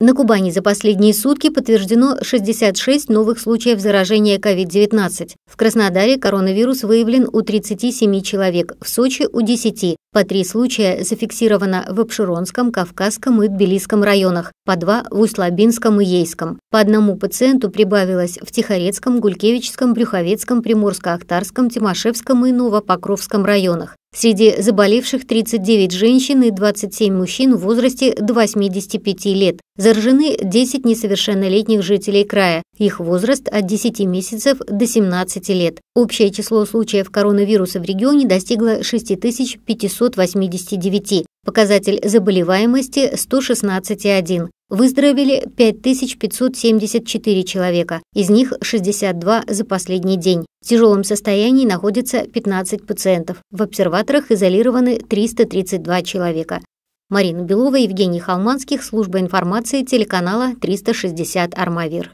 На Кубани за последние сутки подтверждено 66 новых случаев заражения COVID-19. В Краснодаре коронавирус выявлен у 37 человек, в Сочи – у 10. По три случая зафиксировано в Обширонском, Кавказском и Тбилисском районах, по два в Усть-Лабинском и Ейском. По одному пациенту прибавилось в Тихорецком, Гулькевичском, Брюховецком, Приморско-Ахтарском, Тимошевском и Новопокровском районах. Среди заболевших 39 женщин и 27 мужчин в возрасте до 85 лет. Заражены 10 несовершеннолетних жителей края. Их возраст от 10 месяцев до 17 лет. Общее число случаев коронавируса в регионе достигло 6589. Показатель заболеваемости 116,1. Выздоровели 5574 человека, из них 62 за последний день. В тяжелом состоянии находится 15 пациентов. В обсерваторах изолированы 332 человека. Марина Белова, Евгений Холманских, служба информации телеканала 360 «Армавир».